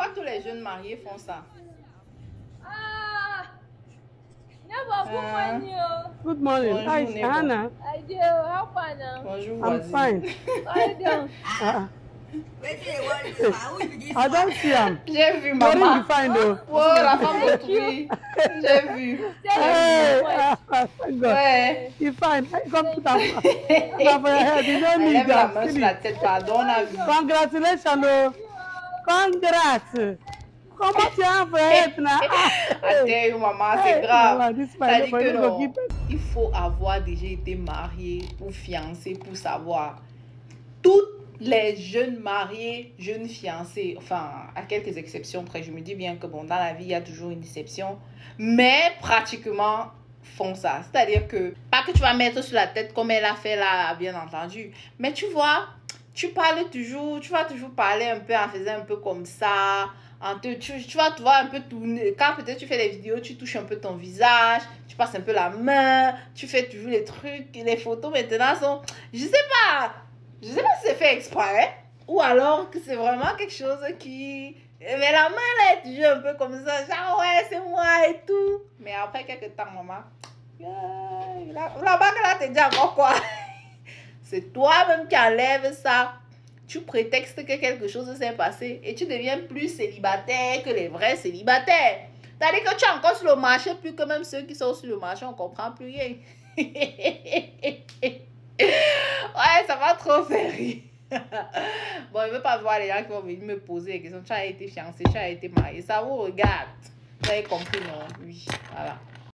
Pourquoi tous les jeunes mariés font ça? Ah, never good morning. Good morning. Bonjour, Hi, neighbor. Hannah. I do. How far now? Bonjour, I'm voisine. fine. How you doing? Uh, Wetin you wan do? Dis I don't see him. J'ai vu maman. you fine though? Oh, la femme d'autrui. J'ai vu. Hey, Thank ah, thank God. Ouais. You fine. Hey, Come put that over your head. You don't need lève la that. main sur la tête, pardon, on a vu. Congratulations, Comment tu as? I tell you, maman, c'est Hey, grave. Ça dit que non. Il faut avoir déjà été marié ou fiancé pour savoir. Toutes les jeunes mariés, jeunes fiancés, enfin, à quelques exceptions près, je me dis bien que bon, dans la vie, il y a toujours une exception, mais pratiquement font ça. C'est-à-dire que, pas que tu vas mettre sur la tête comme elle a fait là, bien entendu, mais tu vois, tu parles toujours, tu vas toujours parler un peu en faisant un peu comme ça, en te, tu, tu vas te voir un peu tourner. Quand peut-être tu fais des vidéos, tu touches un peu ton visage, tu passes un peu la main, tu fais toujours les trucs, les photos maintenant sont, je sais pas, je sais pas si c'est fait exprès, ou alors que c'est vraiment quelque chose qui... Mais la main là est toujours un peu comme ça, genre ouais, c'est moi et tout. Mais après quelques temps, maman, la, la banque là te dit encore quoi C'est toi-même qui enlèves ça. Tu prétextes que quelque chose s'est passé et tu deviens plus célibataire que les vrais célibataires. C'est-à-dire que tu es encore sur le marché, plus que même ceux qui sont sur le marché, on comprend plus rien. ouais, ça va trop faire rire. bon, je ne veux pas voir les gens qui vont venir me poser des questions. Tu as été fiancé, tu as été marié. Ça vous regarde. Vous avez compris, non? Oui, voilà.